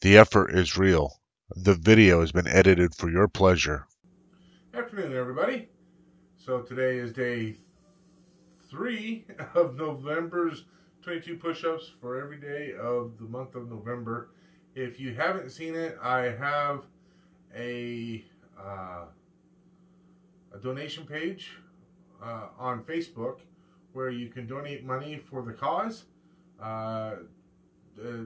The effort is real. The video has been edited for your pleasure. Afternoon, everybody. So today is day three of November's 22 push-ups for every day of the month of November. If you haven't seen it, I have a uh, a donation page uh, on Facebook where you can donate money for the cause. Uh,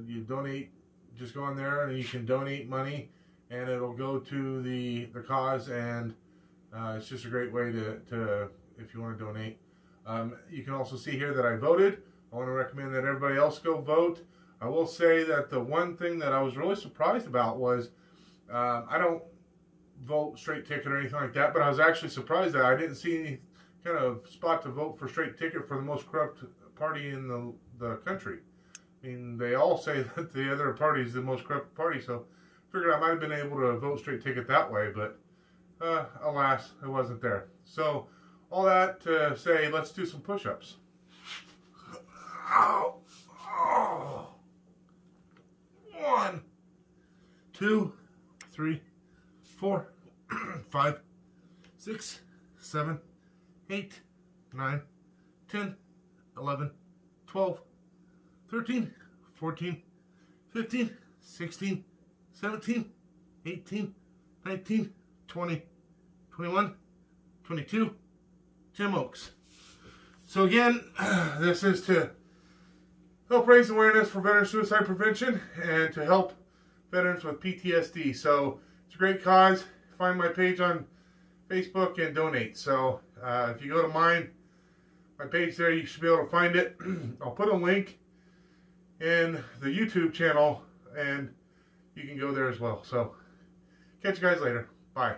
you donate, just go in there and you can donate money, and it'll go to the the cause, and uh, it's just a great way to, to if you want to donate. Um, you can also see here that I voted. I want to recommend that everybody else go vote. I will say that the one thing that I was really surprised about was uh, I don't vote straight ticket or anything like that, but I was actually surprised that I didn't see any kind of spot to vote for straight ticket for the most corrupt party in the, the country. I mean, they all say that the other party is the most corrupt party, so I figured I might have been able to vote straight ticket that way, but uh, alas, it wasn't there. So, all that to say, let's do some push-ups. One, two, three, four, five, six, seven, eight, nine, ten, eleven, twelve, thirteen, fourteen, fifteen, sixteen, seventeen, eighteen, nineteen, twenty, twenty-one, twenty-two, Tim Oaks. So again, this is to help raise awareness for veteran suicide prevention and to help veterans with PTSD. So it's a great cause. Find my page on Facebook and donate. So uh, if you go to mine, my page there, you should be able to find it. I'll put a link in the YouTube channel and you can go there as well. So catch you guys later. Bye.